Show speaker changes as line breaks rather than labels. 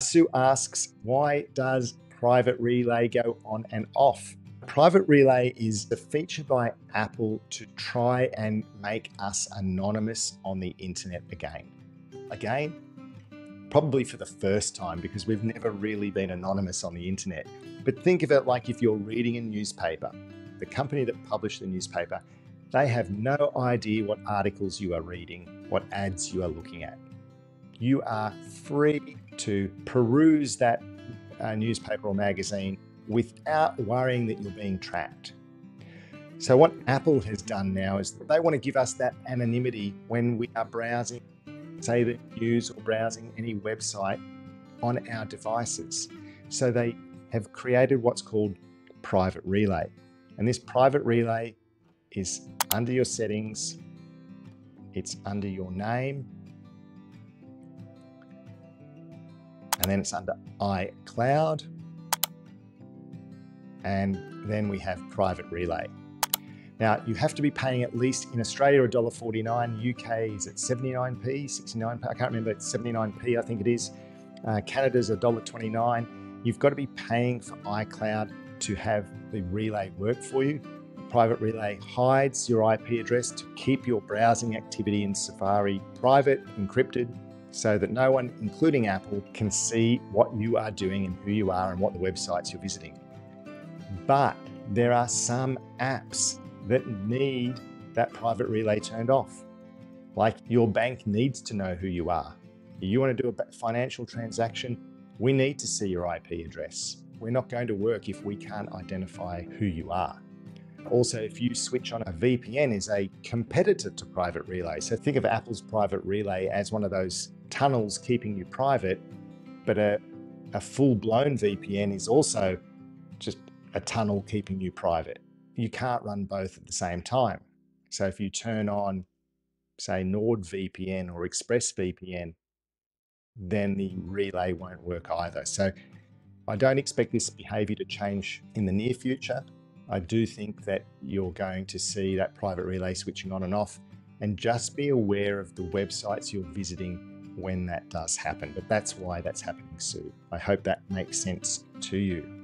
Sue asks, why does Private Relay go on and off? Private Relay is the feature by Apple to try and make us anonymous on the internet again. Again, probably for the first time because we've never really been anonymous on the internet. But think of it like if you're reading a newspaper, the company that published the newspaper, they have no idea what articles you are reading, what ads you are looking at. You are free to peruse that uh, newspaper or magazine without worrying that you're being tracked. So, what Apple has done now is they want to give us that anonymity when we are browsing, say, the news or browsing any website on our devices. So, they have created what's called Private Relay. And this Private Relay is under your settings, it's under your name, and then it's under iCloud. And then we have private relay. Now you have to be paying at least in Australia $1.49, UK is at 79p, 69p, I can't remember, it's 79p I think it is. Uh, Canada's $1.29. You've got to be paying for iCloud to have the relay work for you. Private Relay hides your IP address to keep your browsing activity in Safari private, encrypted, so that no one, including Apple, can see what you are doing and who you are and what the websites you're visiting. But there are some apps that need that private relay turned off. Like your bank needs to know who you are. You want to do a financial transaction, we need to see your IP address. We're not going to work if we can't identify who you are. Also, if you switch on a VPN is a competitor to Private Relay. So think of Apple's Private Relay as one of those tunnels keeping you private, but a, a full blown VPN is also just a tunnel keeping you private. You can't run both at the same time. So if you turn on, say, NordVPN or ExpressVPN, then the relay won't work either. So I don't expect this behavior to change in the near future. I do think that you're going to see that private relay switching on and off and just be aware of the websites you're visiting when that does happen. But that's why that's happening, Sue. I hope that makes sense to you.